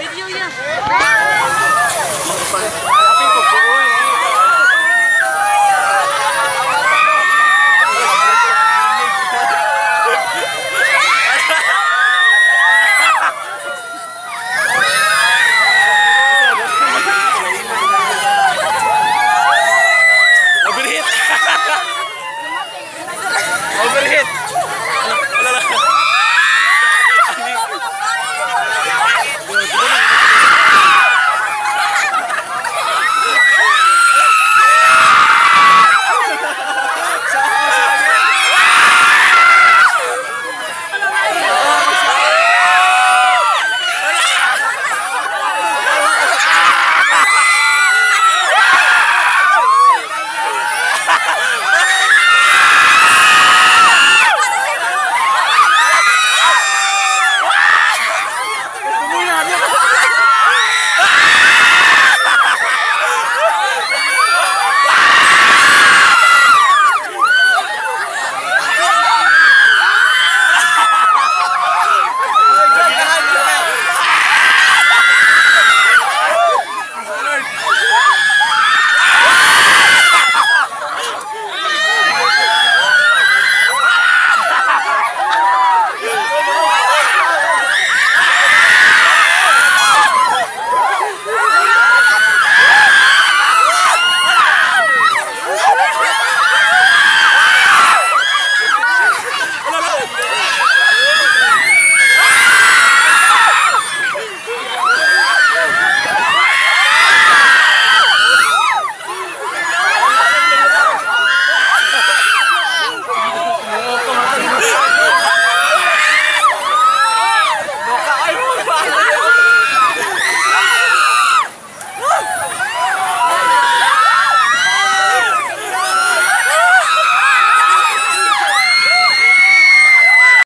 Video niya.